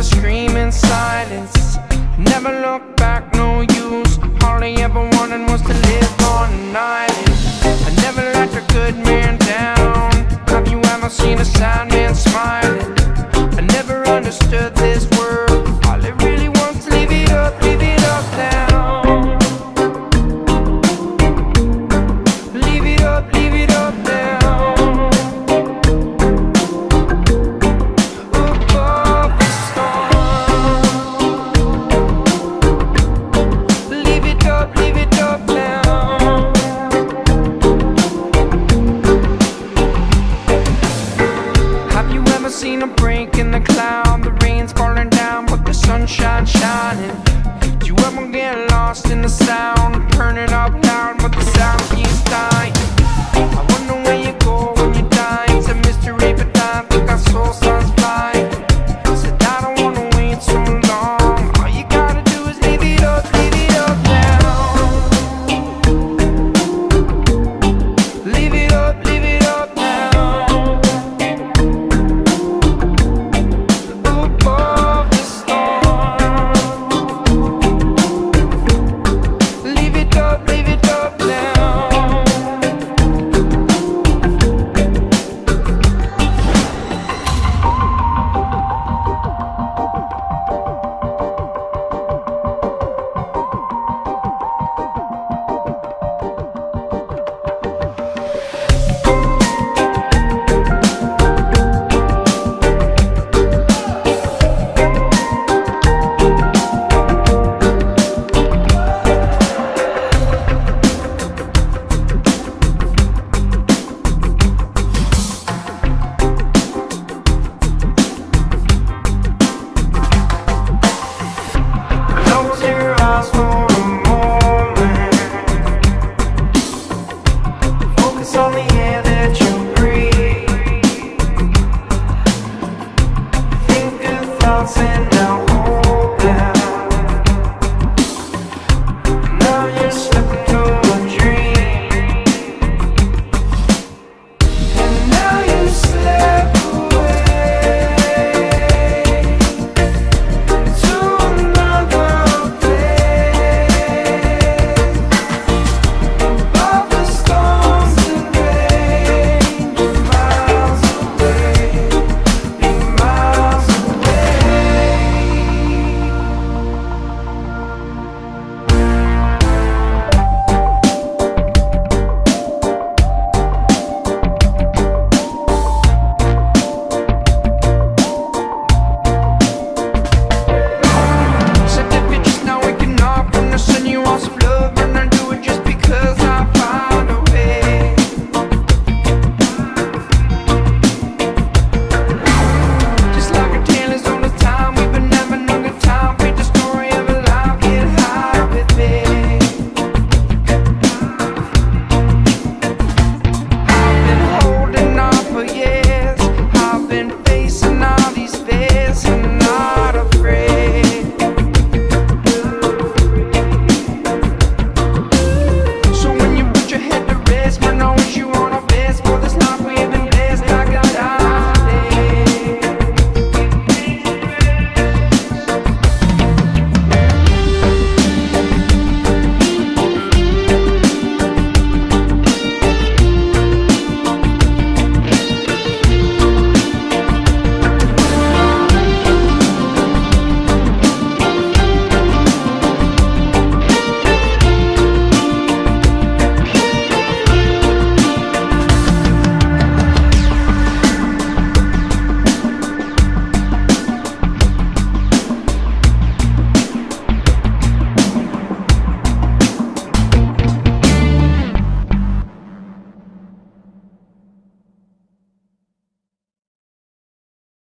gonna scream in silence. Never look back, no use. Hardly ever wanted was to live on an island. I never let a good man down. Have you ever seen a sad sunshine shining. You ever get lost in the sound? transform